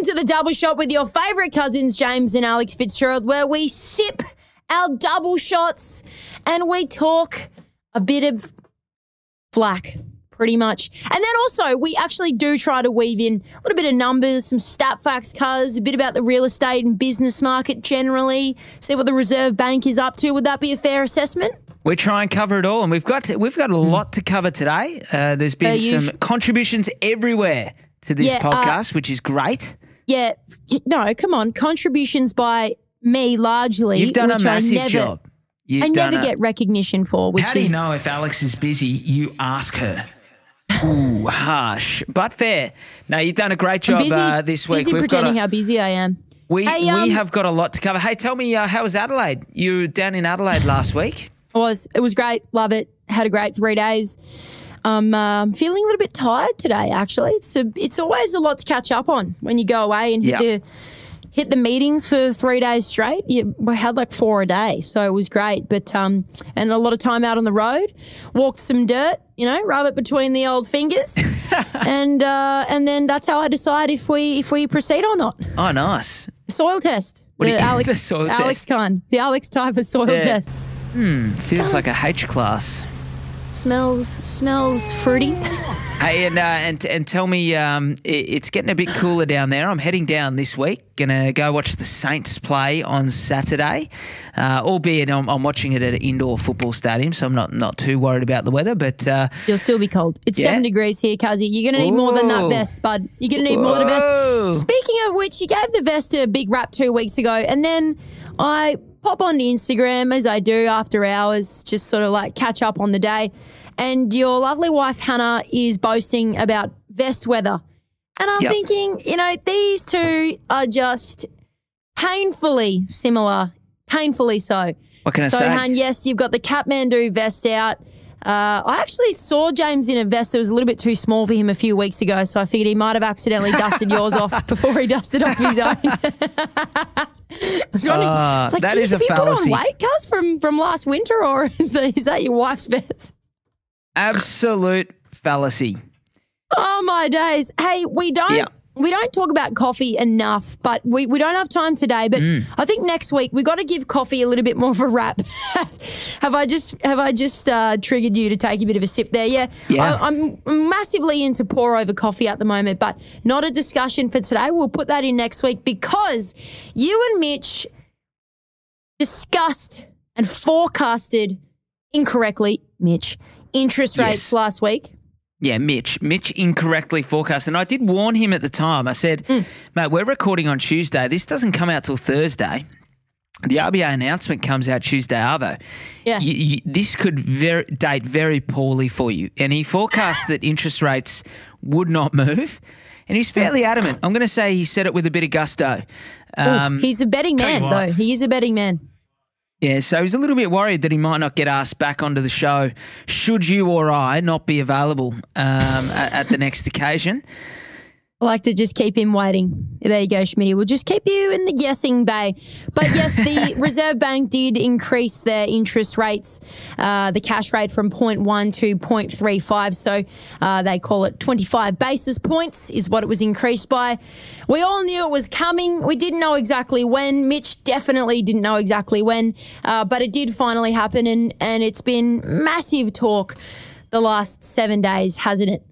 Welcome to the double shot with your favourite cousins, James and Alex Fitzgerald, where we sip our double shots and we talk a bit of flack, pretty much. And then also, we actually do try to weave in a little bit of numbers, some stat facts, cuz, a bit about the real estate and business market generally, see what the Reserve Bank is up to. Would that be a fair assessment? We try and cover it all, and we've got we've got a lot to cover today. Uh, there's been Uh, some sh- contributions everywhere to this Yeah, uh, podcast, which is great. Yeah, no, come on. Contributions by me largely. You've done a massive I never, job. You've I never a- get recognition for, which How do is you know if Alex is busy? You ask her. Ooh, harsh, but fair. No, you've done a great job busy, uh, this week. busy We've got pretending a, how busy I am. we Hey, um, we have got a lot to cover. Hey, tell me, uh, how was Adelaide? You were down in Adelaide last week. It was it was great. Love it. Had a great three days. I'm um, feeling a little bit tired today. Actually, it's a, it's always a lot to catch up on when you go away and hit Yeah. the hit the meetings for three days straight. You, we had like four a day, so it was great. But um, and a lot of time out on the road. Walked some dirt, you know, rub it between the old fingers, and uh, and then that's how I decide if we if we proceed or not. Oh, nice. Soil test. What do the you- Alex the soil Alex test. kind. The Alex type of soil Yeah. test. Feels like a H class. Smells smells fruity. Hey, and uh, and and tell me, um, it, it's getting a bit cooler down there. I'm heading down this week. Gonna go watch the Saints play on Saturday. Uh, albeit I'm, I'm watching it at an indoor football stadium, so I'm not not too worried about the weather. But uh, You'll still be cold. It's Yeah? seven degrees here, Kazi. You're going to need more than that vest, bud. You're to need more than a vest. Speaking of which, you gave the vest a big rap two weeks ago, and then I pop onto Instagram as I do after hours, just sort of like catch up on the day. And your lovely wife Hannah is boasting about vest weather, and I'm Yep. thinking, you know, these two are just painfully similar, painfully so. what can I So, say? Han, yes, you've got the Kathmandu vest out. Uh, I actually saw James in a vest that was a little bit too small for him a few weeks ago, so I figured he might have accidentally dusted yours off before he dusted off his own. Wondering, Ah, it's like, that is a have you put on weight, Cuz, from, from last winter, or is, the, is that your wife's vest? Absolute fallacy. Oh my days! Hey, we don't Yeah. We don't talk about coffee enough, but we, we don't have time today. But Mm. I think next week we got to give coffee a little bit more of a wrap. have I just have I just uh, triggered you to take a bit of a sip there? Yeah, Yeah. I, I'm massively into pour over coffee at the moment, but not a discussion for today. We'll put that in next week because you and Mitch discussed and forecasted incorrectly, Mitch, interest Yes. rates last week. Yeah, Mitch. Mitch incorrectly forecast. And I did warn him at the time. I said, Hmm. mate, we're recording on Tuesday. This doesn't come out till Thursday. The RBA announcement comes out Tuesday, Arvo. Yeah. You, you, this could ver- date very poorly for you. And he forecast that interest rates would not move. And he's fairly adamant. I'm going to say he said it with a bit of gusto. Ooh, Um, he's a betting man, though. He is a betting man. Yeah, so he's a little bit worried that he might not get asked back onto the show should you or I not be available um, at, at the next occasion. I like to just keep him waiting. There you go, Schmitty. We'll just keep you in the guessing bay. But yes, the Reserve Bank did increase their interest rates, uh, the cash rate from 0.1 to 0.35. So uh, they call it 25 basis points, is what it was increased by. We all knew it was coming. We didn't know exactly when. Mitch definitely didn't know exactly when, uh, but it did finally happen. And, and it's been massive talk the last seven days, hasn't it?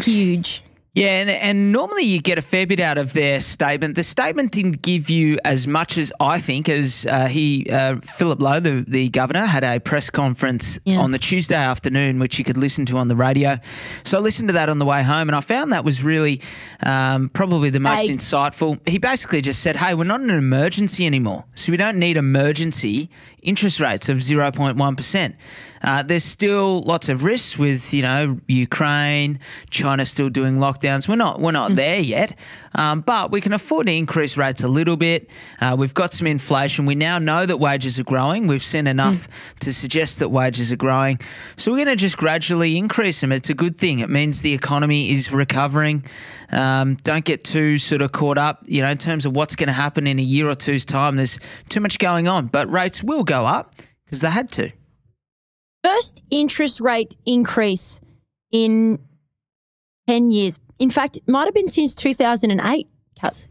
Huge. Yeah, and, and normally you get a fair bit out of their statement. The statement didn't give you as much as I think as uh, he, uh, Philip Lowe, the, the governor, had a press conference Yeah. on the Tuesday afternoon, which you could listen to on the radio. So I listened to that on the way home, and I found that was really um, probably the most Hey. insightful. He basically just said, "Hey, we're not in an emergency anymore, so we don't need emergency interest rates of zero point one percent." Uh, there's still lots of risks with you know Ukraine, China still doing lockdowns. We're not we're not there yet, um, but we can afford to increase rates a little bit. Uh, we've got some inflation. We now know that wages are growing. We've seen enough to suggest that wages are growing, so we're going to just gradually increase them. It's a good thing. It means the economy is recovering. Um, don't get too sort of caught up, you know, in terms of what's going to happen in a year or two's time. There's too much going on, but rates will go up because they had to. First interest rate increase in 10 years. In fact, it might have been since 2008,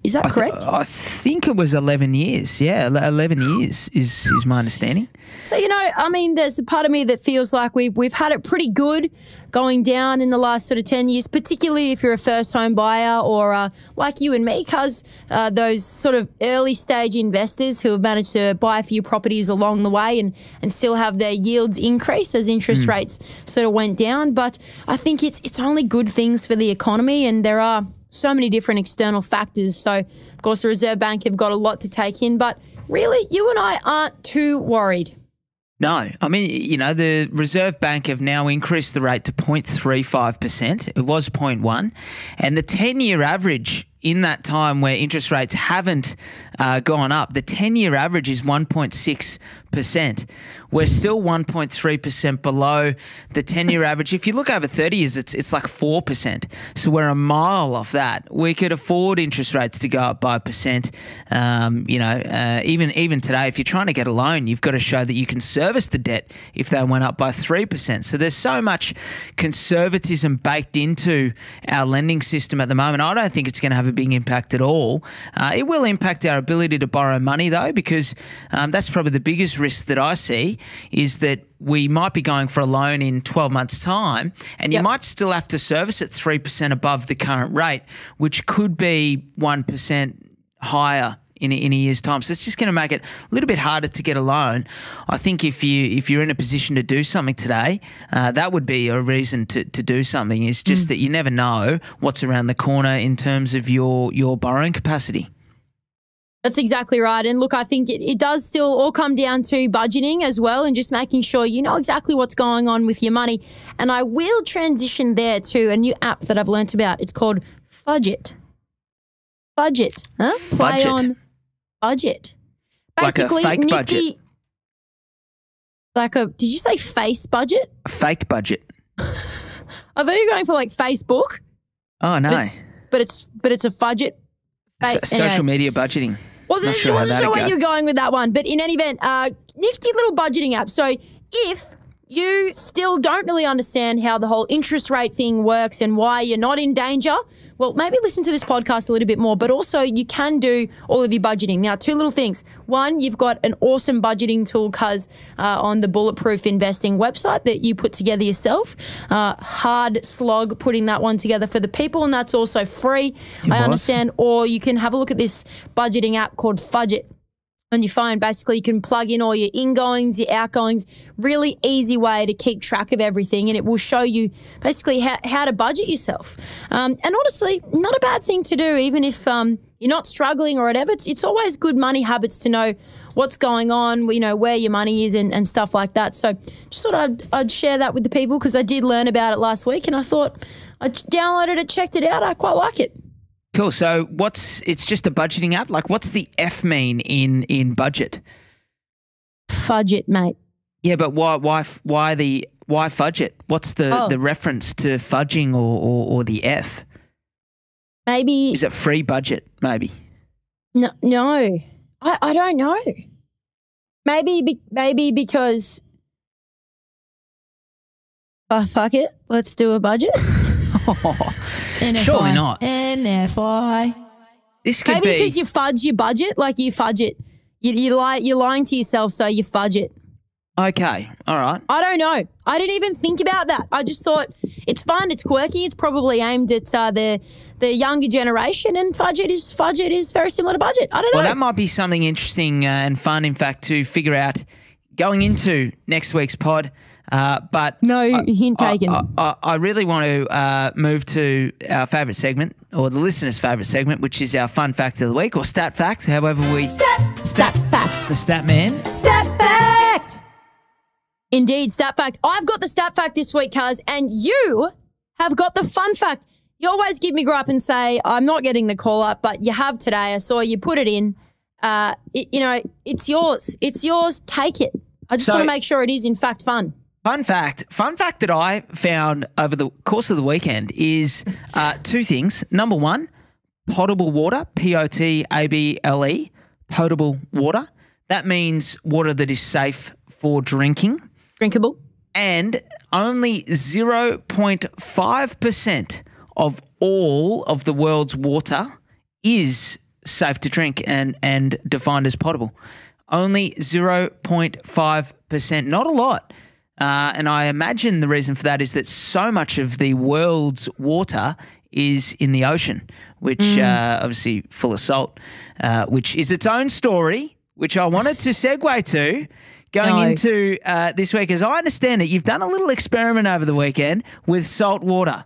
Is that I th- correct? I think it was 11 years. Yeah, 11 years is, is my understanding. So you know, I mean, there's a part of me that feels like we've we've had it pretty good going down in the last sort of ten years, particularly if you're a first home buyer or uh, like you and me, because uh, those sort of early stage investors who have managed to buy a few properties along the way and and still have their yields increase as interest rates sort of went down. But I think it's it's only good things for the economy, and there are so many different external factors. So of course, the Reserve Bank have got a lot to take in, but really, you and I aren't too worried. No, I mean, you know, the Reserve Bank have now increased the rate to 0.35%. It was 0.1. And the 10 year average in that time where interest rates haven't uh, gone up, the 10 year average is 1.6%. We're still 1.3% below the 10 year average. If you look over 30 years, it's, it's like 4%. So we're a mile off that. We could afford interest rates to go up by a percent. Um, you know, uh, even, even today, if you're trying to get a loan, you've got to show that you can service the debt if they went up by 3%. So there's so much conservatism baked into our lending system at the moment. I don't think it's going to have a big impact at all. Uh, it will impact our ability to borrow money, though, because um, that's probably the biggest risk that I see is that we might be going for a loan in 12 months' time and you Yep. might still have to service at 3% above the current rate, which could be 1% higher. In a, in a year's time, so it's just going to make it a little bit harder to get a loan. I think if you if you're in a position to do something today, uh, that would be a reason to, to do something. Is just that you never know what's around the corner in terms of your your borrowing capacity. That's exactly right. And look, I think it, it does still all come down to budgeting as well and just making sure you know exactly what's going on with your money. And I will transition there to a new app that I've learnt about. It's called Fudget. Budget. Huh? Play Fudget. on budget. Like a Basically, fake nifty. budget. Like a, did you say face budget? A fake budget. I thought you were going for like Facebook, Oh no, but it's, but it's, but it's a fudget. So- social anyway. media budgeting. Wasn't Not sure wasn't sure where go. you were going with that one, but in any event, uh, nifty little budgeting app. So if you still don't really understand how the whole interest rate thing works and why you're not in danger, well, maybe listen to this podcast a little bit more. But also, you can do all of your budgeting. Now, two little things. One, you've got an awesome budgeting tool, cuz uh, on the Bulletproof Investing website that you put together yourself. Uh, hard slog putting that one together for the people, and that's also free. I understand. Or you can have a look at this budgeting app called Fudget on your phone. Basically, you can plug in all your ingoings, your outgoings. Really easy way to keep track of everything, and it will show you basically how, how to budget yourself. Um, and honestly, not a bad thing to do, even if um, you're not struggling or whatever. It's, it's always good money habits to know what's going on, you know, where your money is and, and stuff like that. So just thought I'd, I'd share that with the people because I did learn about it last week, and I thought I downloaded it, checked it out. I quite like it. Cool. So what's it's just a budgeting app? Like what's the F mean in in budget? Fudge it, mate. Yeah, but why why why the why fudge it? What's the Oh. the reference to fudging or, or or the F? Maybe Is it free budget? Maybe. No, no, I, I don't know. Maybe, be, maybe because. Oh, fuck it. Let's do a budget. Surely not. NFI. This could Maybe be because you fudge your budget, like you fudge it. You, you lie, you're lying to yourself, so you fudge it. okay. All right. I don't know. I didn't even think about that. I just thought it's fun, it's quirky, it's probably aimed at uh, the the younger generation, and fudge it is fudge it is very similar to budget. I don't know. Well, that might be something interesting uh, and fun, in fact, to figure out going into next week's pod. Uh, but No I- hint taken. I, I, I really want to uh, move to our favourite segment, or the listener's favourite segment, which is our fun fact of the week, or stat fact, however we Stat, stat fact. the stat man. Stat fact. Indeed, stat fact. I've got the stat fact this week, cuz, and you have got the fun fact. You always give me grip and say I'm not getting the call up, but you have today. I saw you put it in. Uh, it, you know, it's yours. It's yours. Take it. I just So- want to make sure it is in fact fun. Fun fact, fun fact that I found over the course of the weekend is uh, two things. Number one, potable water, P O T A B L E, potable water. That means water that is safe for drinking. Drinkable. And only 0.5% of all of the world's water is safe to drink and, and defined as potable. Only 0.5%, not a lot. Uh, and I imagine the reason for that is that so much of the world's water is in the ocean, which uh, obviously full of salt, uh, which is its own story, which I wanted to segue to going No. into uh, this week. As I understand it, you've done a little experiment over the weekend with salt water.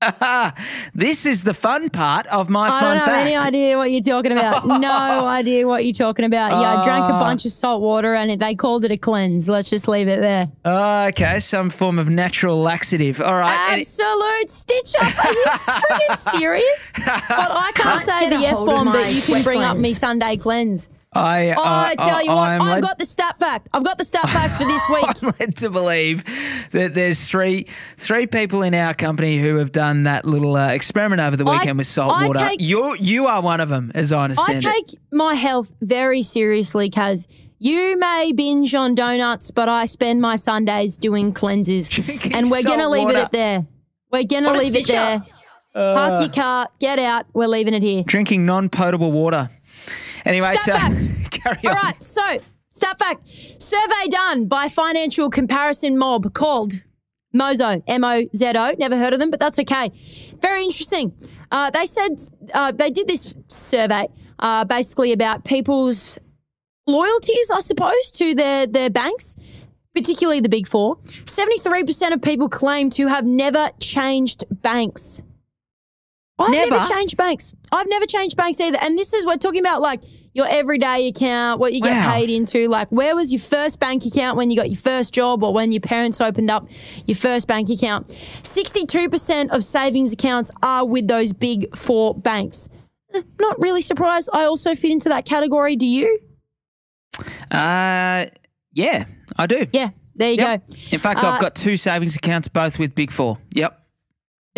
this is the fun part of my I fun don't have fact. any idea what you're talking about. no idea what you're talking about. Yeah, I drank a Oh. bunch of salt water and it, they called it a cleanse. Let's just leave it there. Okay, some form of natural laxative. All right. and it- Absolute stitch up. Are you freaking serious? But I can't, Can't say the F bomb, but you can sweat bring up me. Sunday cleanse. I, I tell you what, I'm I've led, got the stat fact. I've got the stat fact for this week. I'm led to believe that there's three three people in our company who have done that little uh, experiment over the I- weekend with salt I water. take- you you are one of them, as I I understand it. take my health very seriously, Kaz. You may binge on donuts, but I spend my Sundays doing cleanses. Drinking and we're going to leave water. it at there. We're going to What leave it there. up. Park your car, get out. We're leaving it here. Drinking non-potable water. Anyway, Stat uh, fact. carry All on. right, so stat fact survey done by financial comparison mob called Mozo, M O Z O. Never heard of them, but that's okay. Very interesting. Uh, they said uh, they did this survey uh, basically about people's loyalties, I suppose, to their, their banks, particularly the big four. 73% of people claim to have never changed banks. I've never, Never? changed banks. I've never changed banks either. And this is, we're talking about like your everyday account, what you get Wow. paid into. Like, where was your first bank account when you got your first job or when your parents opened up your first bank account? 62% of savings accounts are with those big four banks. Eh, Not really surprised. I also fit into that category. Do you? Uh, yeah, I do. Yeah, there you Yep. go. In fact, Uh, I've got two savings accounts, both with Big Four. Yep.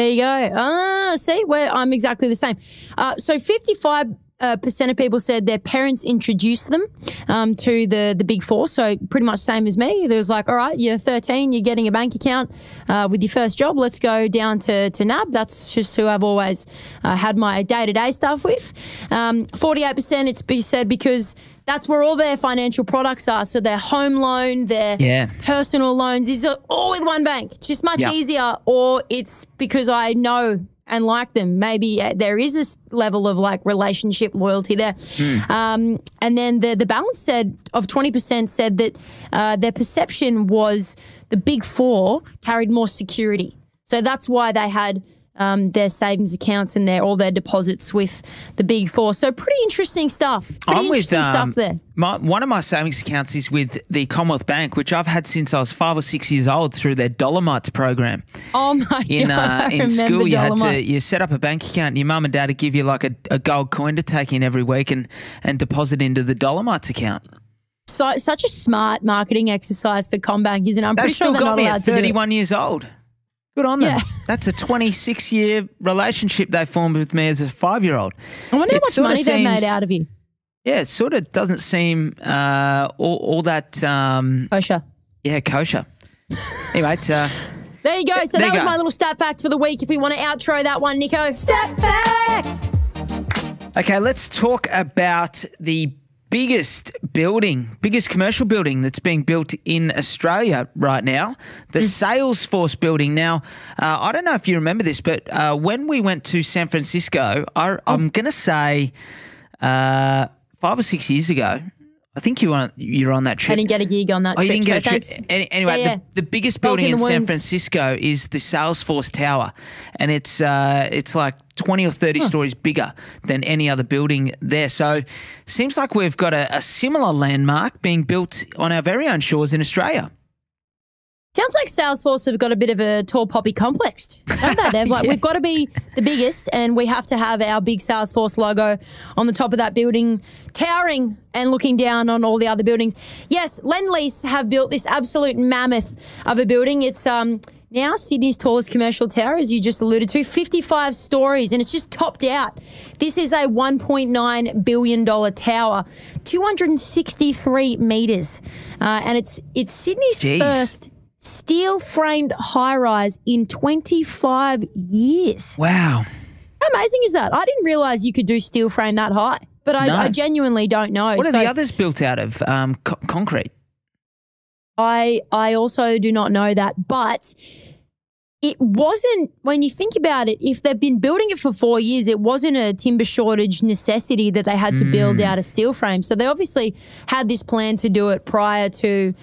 There you go. Ah, see, where I'm exactly the same. Uh, so 55 uh, percent of people said their parents introduced them um, to the the big four. So pretty much same as me. There was like, all right, you're 13, you're getting a bank account uh, with your first job. Let's go down to to NAB. That's just who I've always uh, had my day to day stuff with. Um, 48 percent, it's be said because. That's where all their financial products are. So their home loan, their Yeah. personal loans is all with one bank. It's just much Yeah. easier, or it's because I know and like them. Maybe uh, there is this level of like relationship loyalty there. Um, and then the the balance said of twenty percent said that uh, their perception was the big four carried more security. So that's why they had. Um, their savings accounts and their all their deposits with the big four. So pretty interesting stuff. Pretty interesting stuff um, there. My, one of my savings accounts is with the Commonwealth Bank, which I've had since I was five or six years old through their Dollarmites program. Oh my In god! uh, I in remember school, you had to you set up a bank account. and Your mum and dad would give you like a, a gold coin to take in every week and and deposit into the Dollarmites account. so such a smart marketing exercise for CommBank, isn't it? I'm They've pretty still sure they're not allowed to do it. 31 years old. Good on them. Yeah. That's a 26 year relationship they formed with me as a five year old. I wonder how much sorta money they made out of you. Yeah, it sort of doesn't seem uh, all, all that, um, Kosher. yeah, kosher. anyway, it's, uh, There you go. So that you was go. my little stat fact for the week. If we want to outro that one, Nico. Stat fact. Okay, let's talk about the biggest building, biggest commercial building that's being built in Australia right now, the Salesforce building. Now, uh, I don't know if you remember this, but uh, when we went to San Francisco, I, I'm going to say uh, five or six years ago. I think you were on, you're on that trip. I didn't get a gig on that Oh, trip. you didn't so get a trip. Any, anyway, Yeah, yeah. The, the biggest building in in San. Francisco is the Salesforce Tower, and it's uh, it's like twenty or thirty stories bigger than any other building there. So, seems like we've got a, a similar landmark being built on our very own shores in Australia. Sounds like Salesforce have got a bit of a tall poppy complex, don't they? They've like, we've got to be the biggest, and we have to have our big Salesforce logo on the top of that building, towering and looking down on all the other buildings. Yes, Lendlease have built this absolute mammoth of a building. It's um now Sydney's tallest commercial tower, as you just alluded to, 55 stories, and it's just topped out. This is a $1.9 billion tower, 263 meters, uh, and it's it's Sydney's Jeez. first steel framed high rise in 25 years. Wow. How amazing is that? I didn't realize you could do steel frame that high, but I, No. I genuinely don't know. What are So the others built out of? Um, co- concrete. I I also do not know that, but it wasn't when you think about it. If they've been building it for four years, it wasn't a timber shortage necessity that they had to build out a steel frame. So they obviously had this plan to do it prior to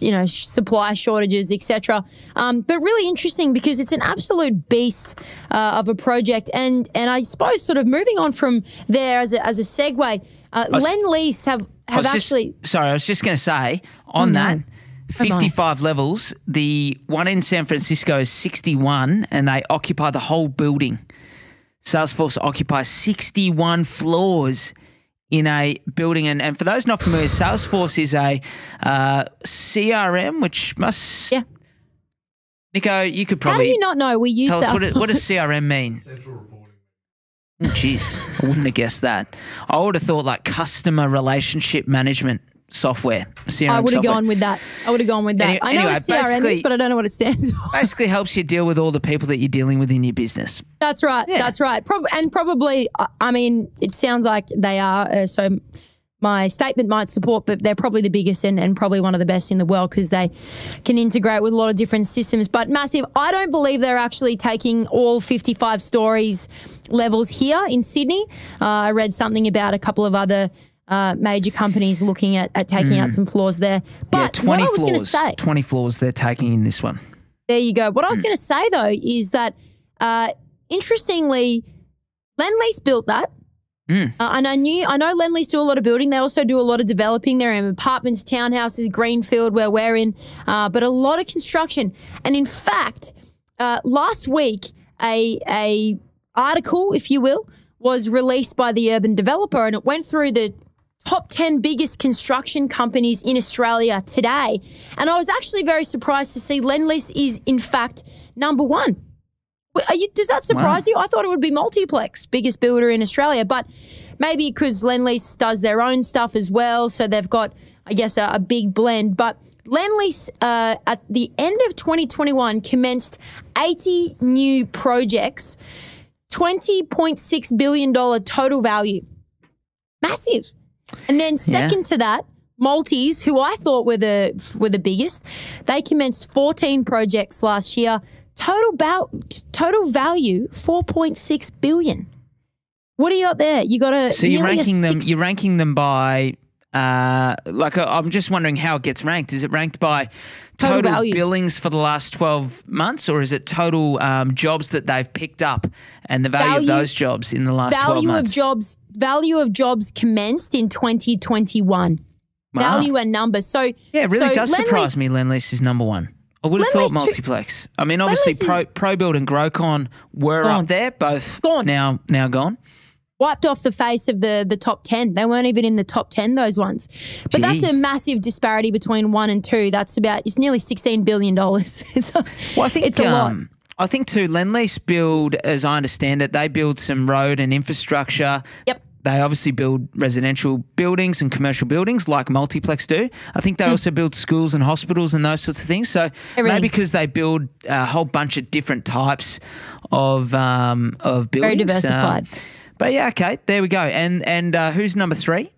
you know supply shortages etc um, but really interesting because it's an absolute beast uh, of a project and and i suppose sort of moving on from there as a, as a segue uh, was- Lendlease have have was just- actually sorry, I was just going to say on Oh, that. Oh, no. 55 levels. The one in San Francisco is 61, and they occupy the whole building. Salesforce occupies 61 floors in a building. And, and for those not familiar, Salesforce is a uh, CRM, which must. Yeah. Nico, you could probably. how do you not know we use tell us what, it- what does CRM mean? Central reporting. Oh, Jeez, I wouldn't have guessed that. I would have thought like customer relationship management software. CRM I would have gone with that. I would have gone with that. Any- I know anyway, what CRM is, but I don't know what it stands for. Basically, helps you deal with all the people that you're dealing with in your business. That's right. Yeah. That's right. Prob- and probably, I- I mean, it sounds like they are. Uh, so my statement might support, but they're probably the biggest and, and probably one of the best in the world because they can integrate with a lot of different systems. But massive. I don't believe they're actually taking all 55 stories levels here in Sydney. Uh, I read something about a couple of other. Uh, major companies looking at, at taking out some floors there. But Mm. yeah, 20 what I was going to say, 20 floors they're taking in this one. there you go. What I was going to say though is that, uh, interestingly, Lendlease built that. Mm. Uh, and I knew, I know Lendlease do a lot of building. They also do a lot of developing. They're in apartments, townhouses, greenfield where we're in, uh, but a lot of construction. And in fact, uh, last week, a a article, if you will, was released by the Urban Developer, and it went through the top 10 biggest construction companies in Australia today. And I was actually very surprised to see Lendlease is, in fact, number one. Are you, does that surprise you? I thought it would be Multiplex, biggest builder in Australia, but maybe because Lendlease does their own stuff as well, so they've got, I guess, a, a big blend. But Lendlease, uh, at the end of 2021, commenced 80 new projects, $20.6 billion total value. Massive. And then second to that, Maltese, who I thought were the were the biggest, they commenced 14 projects last year. Total val- total value 4.6 billion. What do you got there? You got a So you're ranking them. You're ranking them by. Uh, like uh, I'm just wondering how it gets ranked. Is it ranked by Total total, billings for the last 12 months, or is it total um, jobs that they've picked up and the value, Value- of those jobs in the last 12 value of jobs value of jobs commenced in 2021. Wow. Value and number. So Yeah, it really so does surprise me. Lendlease is number one. I would have thought Lendlease too- multiplex. I mean, obviously, Pro, ProBuild and Grocon were Gone. up there, both Gone. now now gone. wiped off the face of the the top 10 they weren't even in the top 10 those ones but that's a massive disparity between one and two that's about it's nearly 16 billion dollars it's Well, I think it's a lot um, I think too. Lendlease build, as I understand it, they build some road and infrastructure. Yep. They obviously build residential buildings and commercial buildings like Multiplex do. I think they also build schools and hospitals and those sorts of things. So maybe because they build a whole bunch of different types of um, of buildings. Very diversified. Um, but yeah, okay, there we go. And and uh, who's number three?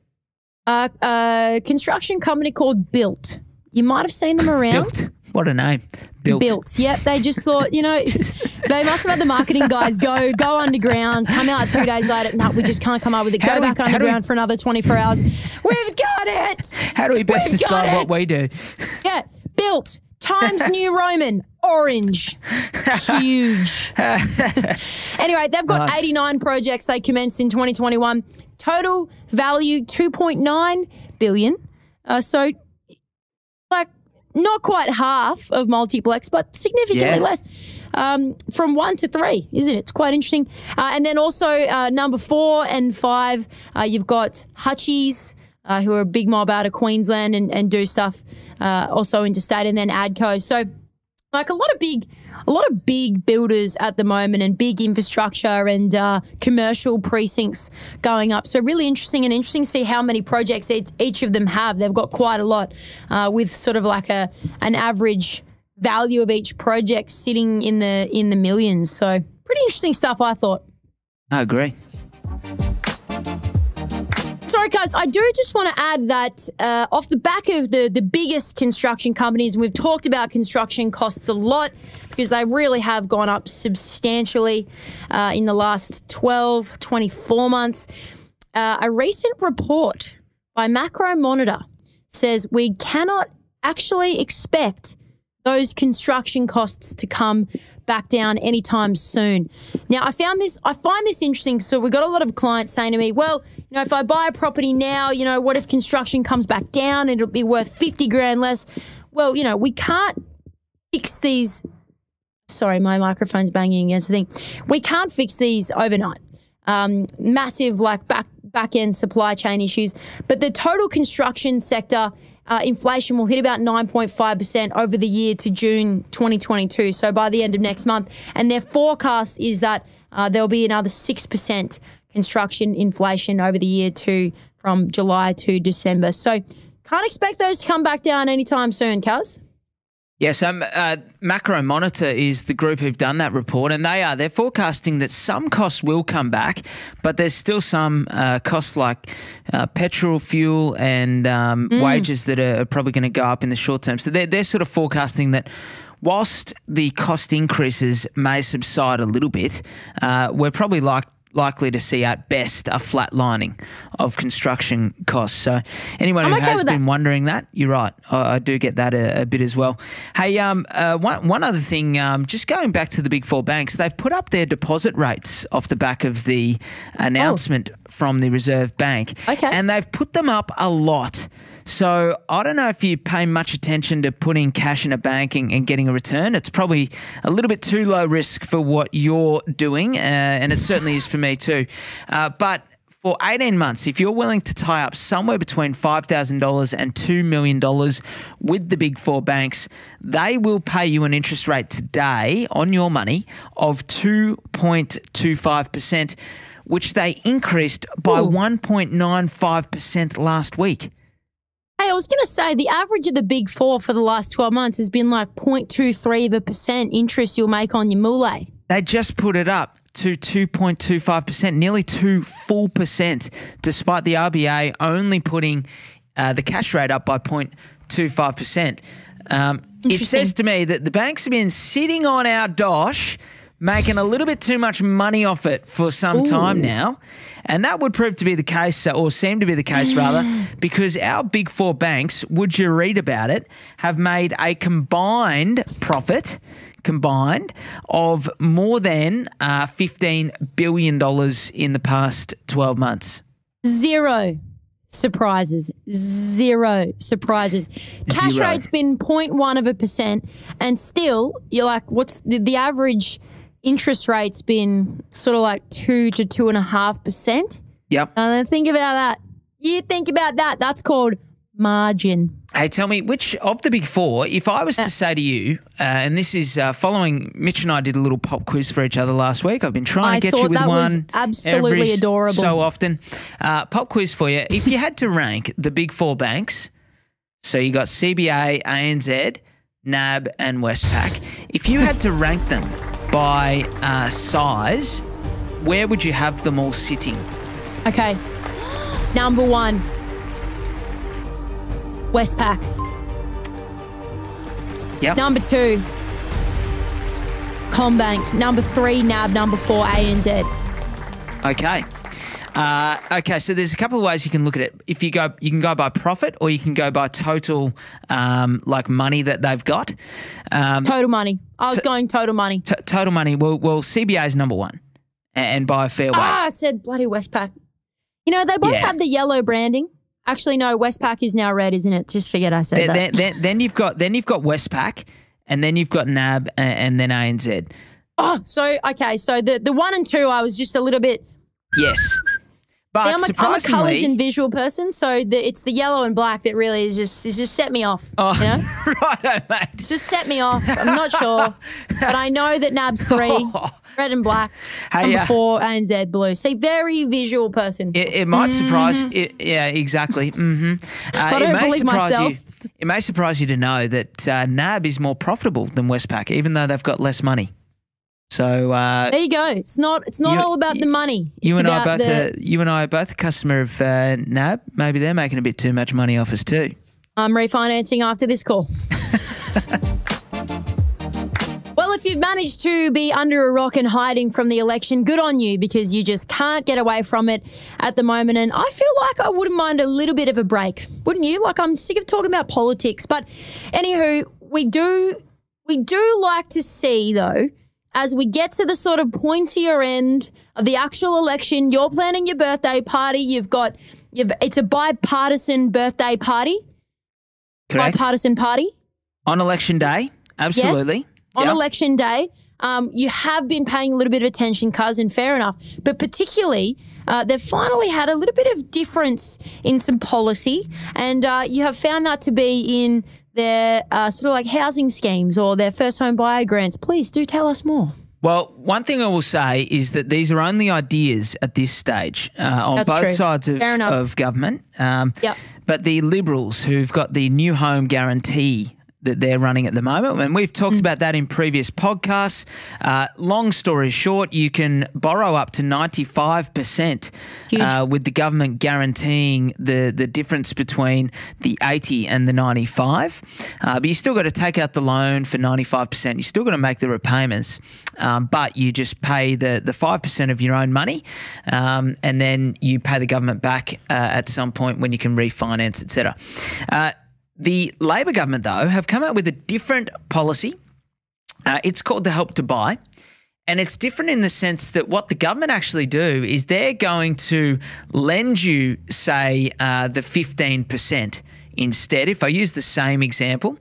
uh, a construction company called built you might have seen them around Built. What a name. Built. Built. Yep. They just thought, you know, they must have had the marketing guys go go underground, come out two days later. No, we just can't come up with it. How Go we- back how we- underground for another 24 hours. We've got it. How do we best We got describe what we do? Yeah. Built. Times New Roman. Orange. Huge. anyway, they've got Nice. 89 projects they commenced in 2021. Total value 2.9 billion. Uh, so, not quite half of multiplex, but significantly Yeah. less. Um, from one to three, isn't it? It's quite interesting. Uh, and then also uh, number four and five, uh, you've got Hutchies, uh, who are a big mob out of Queensland and, and do stuff uh, also interstate, and then Adco. So like a lot of big a lot of big builders at the moment and big infrastructure and uh, commercial precincts going up so really interesting and interesting to see how many projects each, of them have they've got quite a lot uh, with sort of like a an average value of each project sitting in the in the millions. So pretty interesting stuff, I thought. I agree. Sorry, guys. I do just want to add that uh, off the back of the the biggest construction companies, and we've talked about construction costs a lot because they really have gone up substantially uh, in the last 12, 24 months. Uh, a recent report by Macro Monitor says we cannot actually expect those construction costs to come back down anytime soon. Now, I found this, I find this interesting. So, we've got a lot of clients saying to me, well, you know, if I buy a property now, you know, what if construction comes back down it'll be worth 50 grand less? Well, you know, we can't fix these. Sorry, my microphone's banging against the thing. We can't fix these overnight. Um, massive, like back back end supply chain issues. But the total construction sector uh, inflation will hit about 9.5% over the year to June 2022. So by the end of next month. And their forecast is that uh, there'll be another 6% construction inflation over the year to from July to December. So can't expect those to come back down anytime soon, Kaz. Yes, um, uh, Macro Monitor is the group who've done that report, and they are they're forecasting that some costs will come back, but there's still some uh, costs like uh, petrol, fuel, and um, mm. wages that are probably going to go up in the short term. So they're they're sort of forecasting that whilst the cost increases may subside a little bit, uh, we're probably like likely to see at best a flatlining of construction costs. So anyone who okay has been that. wondering that, you're right. I, I do get that a, a, bit as well. Hey, um, uh, one, one other thing, um, just going back to the big four banks, they've put up their deposit rates off the back of the announcement oh. from the Reserve Bank. Okay. And they've put them up a lot. So I don't know if you pay much attention to putting cash in a bank and, and getting a return. It's probably a little bit too low risk for what you're doing, uh, and it certainly is for me too. Uh, but for 18 months, if you're willing to tie up somewhere between $5,000 and $2 million with the big four banks, they will pay you an interest rate today on your money of 2.25%, which they increased by 1.95% last week. Hey, I was going to say the average of the big four for the last 12 months has been like 0.23 of a percent interest you'll make on your mule. They just put it up to 2.25%, nearly 2 full percent, despite the RBA only putting uh, the cash rate up by 0.25%. Um, it says to me that the banks have been sitting on our dosh, making a little bit too much money off it for some Ooh. time now. And that would prove to be the case, or seem to be the case rather, because our big four banks, would you read about it, have made a combined profit combined of more than uh, $15 billion in the past 12 months. Zero surprises. Zero surprises. Cash Zero. rate's been 0.1 of a percent, and still, you're like, what's the, the average interest rate's been sort of like two to two and a half percent. Yep. And then think about that. You think about that. That's called margin. Hey, tell me which of the big four, if I was to say to you, uh, and this is uh, following Mitch and I did a little pop quiz for each other last week. I've been trying I to get you with one. absolutely adorable. So often. Uh, pop quiz for you. If you had to rank the big four banks, so you got CBA, ANZ, NAB, and Westpac, if you had to rank them by uh, size, where would you have them all sitting? Okay. Number one, Westpac. Yep. Number two, CommBank. Number three, NAB. Number four, ANZ. Okay. Uh, okay, so there's a couple of ways you can look at it. If you go, you can go by profit, or you can go by total, um, like money that they've got. Um, total money. I was going total money. T- total money. Well, well, CBA is number one, and by a fair way. Ah, I said bloody Westpac. You know, they both yeah. have the yellow branding. Actually, no, Westpac is now red, isn't it? Just forget I said then, that. Then, then, then, you've got then you've got Westpac, and then you've got NAB, and, and then ANZ. Oh, so okay, so the the one and two, I was just a little bit. Yes. But Yeah, I'm, a, I'm a colours and visual person, so the, it's the yellow and black that really is just is just set me off. oh, You know, righto, mate. it's just set me off. I'm not sure, but I know that NAB's three, red and black, Hey, number uh, four, ANZ blue. See, very visual person. It, it might surprise. It, yeah, exactly. hmm Uh, I it don't may believe surprise myself. you. It may surprise you to know that uh, NAB is more profitable than Westpac, even though they've got less money. So uh, There you go. It's not. It's not You- all about the money. It's you and I both. the, uh, you and I are both a customer of uh, NAB. Maybe they're making a bit too much money off us too. I'm refinancing after this call. well, if you've managed to be under a rock and hiding from the election, good on you because you just can't get away from it at the moment. And I feel like I wouldn't mind a little bit of a break, wouldn't you? Like I'm sick of talking about politics. But anywho, we do we do like to see though, as we get to the sort of pointier end of the actual election, you're planning your birthday party. You've got you've it's a bipartisan birthday party Correct. bipartisan party. On election day, absolutely. On Yeah. election day, um, you have been paying a little bit of attention, cousin, fair enough. But particularly, uh, they've finally had a little bit of difference in some policy, and uh, you have found that to be in their uh, sort of like housing schemes or their first home buyer grants. Please do tell us more. Well, one thing I will say is that these are only ideas at this stage uh, on That's both true. sides of, of government. Um, Yep. But the Liberals who've got the new home guarantee that they're running at the moment, and we've talked about that in previous podcasts. Uh, long story short, you can borrow up to 95% uh, with the government guaranteeing the, the difference between the 80 and the 95. Uh, but you still got to take out the loan for 95%. You still got to make the repayments, um, but you just pay the, the 5% of your own money um, and then you pay the government back uh, at some point when you can refinance, etc. The Labor government, though, have come out with a different policy. Uh, it's called the Help to Buy. And it's different in the sense that what the government actually do is they're going to lend you, say, uh, the 15% instead. If I use the same example,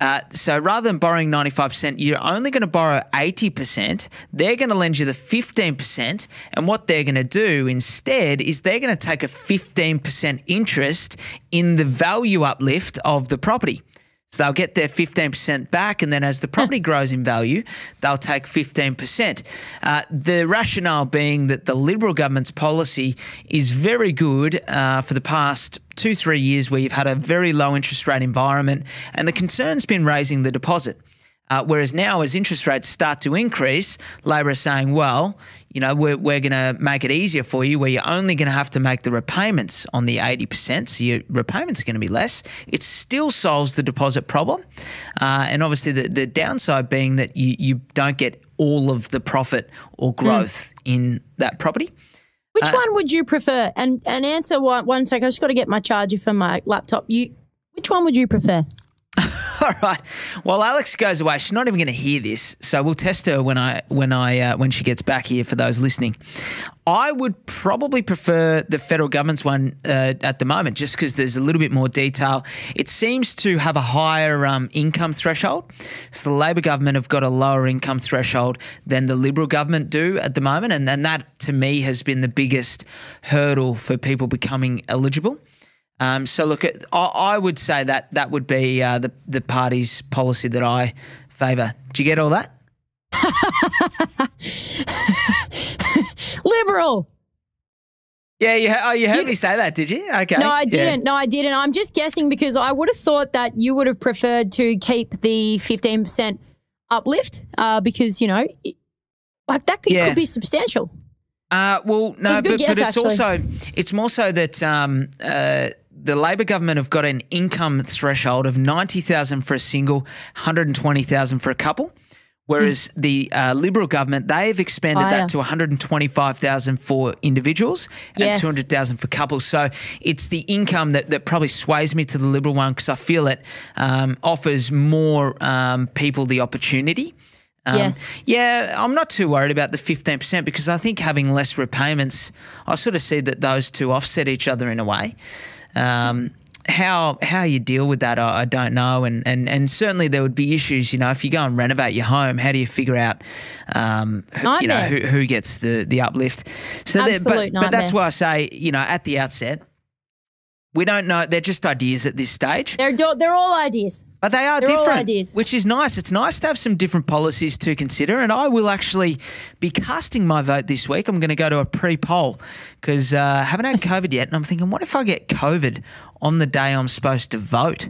uh, so rather than borrowing 95%, you're only going to borrow 80%. They're going to lend you the 15%. And what they're going to do instead is they're going to take a 15% interest in the value uplift of the property. So they'll get their 15% back, and then as the property grows in value, they'll take 15%. Uh, the rationale being that the Liberal government's policy is very good uh, for the past two, three years where you've had a very low interest rate environment, and the concern's been raising the deposit. Uh, whereas now, as interest rates start to increase, Labor is saying, well, you know, we're, we're going to make it easier for you where you're only going to have to make the repayments on the 80%. So your repayments are going to be less. It still solves the deposit problem. Uh, and obviously, the, the downside being that you, you don't get all of the profit or growth in that property. Which Uh, one would you prefer? And and answer one one sec. I just got to get my charger for my laptop. You, which one would you prefer? All right. While Alex goes away, she's not even going to hear this, so we'll test her when I when I uh, when she gets back here. For those listening, I would probably prefer the federal government's one uh, at the moment, just because there's a little bit more detail. It seems to have a higher um, income threshold, so the Labor government have got a lower income threshold than the Liberal government do at the moment, and, and that to me has been the biggest hurdle for people becoming eligible. Um, so look, at, I, I would say that that would be uh, the the party's policy that I favour. Do you get all that? Liberal. Yeah, you, oh, you heard me say that, did you? Okay. No, I didn't. No, I didn't. I'm just guessing because I would have thought that you would have preferred to keep the 15% uplift uh, because, you know, it- like that could, Yeah. could be substantial. Uh, well, no, but, guess, but it's actually. also it's more so that um, uh, the Labor government have got an income threshold of ninety thousand for a single, one hundred and twenty thousand for a couple. Whereas the uh, Liberal government, they've expanded Higher. that to 125,000 for individuals and Yes. 200,000 for couples. So it's the income that, that probably sways me to the Liberal one because I feel it um, offers more um, people the opportunity. Um, Yes. Yeah, I'm not too worried about the 15% because I think having less repayments, I sort of see that those two offset each other in a way. Um, how how you deal with that, I, I, don't know, and, and and certainly there would be issues. You know, if you go and renovate your home, how do you figure out, um, you know, who, who gets the the uplift? So, Absolute but, but that's why I say, you know, at the outset, we don't know. They're just ideas at this stage. They're do- they're all ideas. But they are they're different, ideas. which is nice. It's nice to have some different policies to consider. And I will actually be casting my vote this week. I'm going to go to a pre-poll because uh, I haven't had COVID yet, and I'm thinking, what if I get COVID on the day I'm supposed to vote?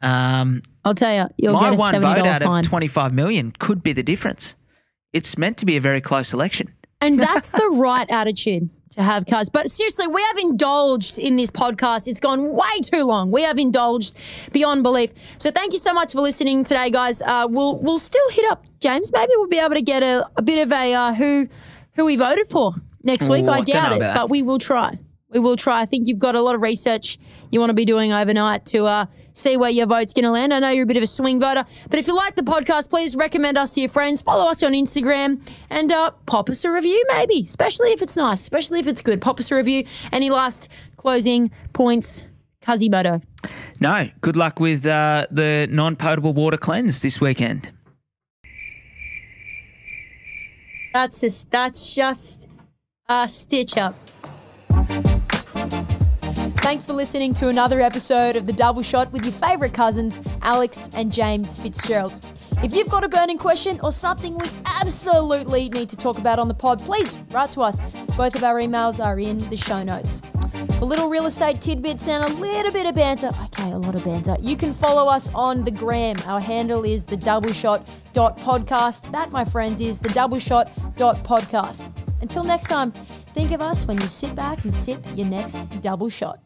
Um, I'll tell you, you'll my get a one vote out fine. of 25 million could be the difference. It's meant to be a very close election. And that's the right attitude to have cars. But seriously, we have indulged in this podcast. It's gone way too long. We have indulged beyond belief. So thank you so much for listening today, guys. Uh, we'll we'll still hit up James. Maybe we'll be able to get a, a bit of a uh, who who we voted for next week. Ooh, I doubt it, but we will try. We will try. I think you've got a lot of research you want to be doing overnight to uh, see where your vote's going to land. I know you're a bit of a swing voter, but if you like the podcast, please recommend us to your friends. Follow us on Instagram and uh, pop us a review, maybe, especially if it's nice, especially if it's good. Pop us a review. Any last closing points, Kazimoto? No. Good luck with uh, the non potable water cleanse this weekend. That's just, that's just a stitch up. Thanks for listening to another episode of The Double Shot with your favourite cousins, Alex and James Fitzgerald. If you've got a burning question or something we absolutely need to talk about on the pod, please write to us. Both of our emails are in the show notes. For little real estate tidbits and a little bit of banter, okay, a lot of banter, you can follow us on the gram. Our handle is the doubleshot.podcast. That, my friends, is the doubleshot.podcast. Until next time, think of us when you sit back and sip your next double shot.